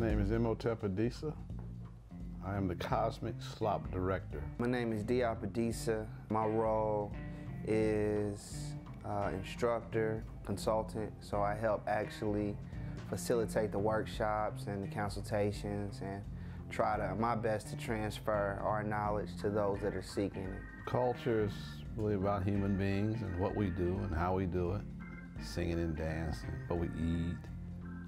name is Imhotep Adisa. I am the Cosmic Slop Director. My name is Diop Adisa. My role is uh, instructor, consultant, so I help actually facilitate the workshops and the consultations and try to my best to transfer our knowledge to those that are seeking it. Culture is really about human beings and what we do and how we do it. Singing and dancing, what we eat,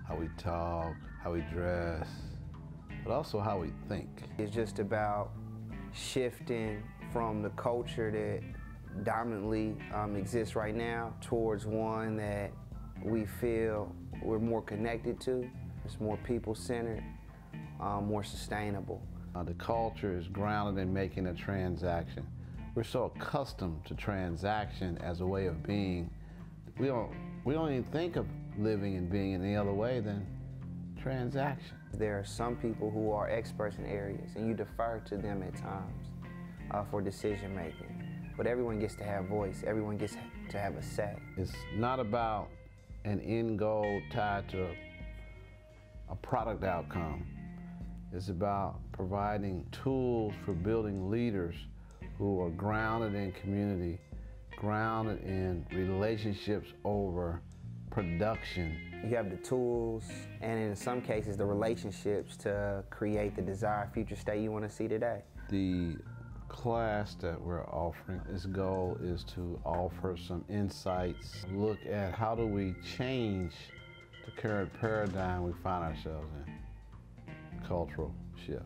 how we talk, how we dress, but also how we think. It's just about shifting from the culture that dominantly um, exists right now towards one that we feel we're more connected to. It's more people-centered, um, more sustainable. Uh, the culture is grounded in making a transaction. We're so accustomed to transaction as a way of being, we don't, we don't even think of living and being any other way than transaction. There are some people who are experts in areas and you defer to them at times uh, for decision making. But everyone gets to have voice, everyone gets to have a say. It's not about an end goal tied to a, a product outcome. It's about providing tools for building leaders who are grounded in community, grounded in relationships over production. You have the tools and in some cases the relationships to create the desired future state you want to see today. The class that we're offering, its goal is to offer some insights, look at how do we change the current paradigm we find ourselves in, cultural shift.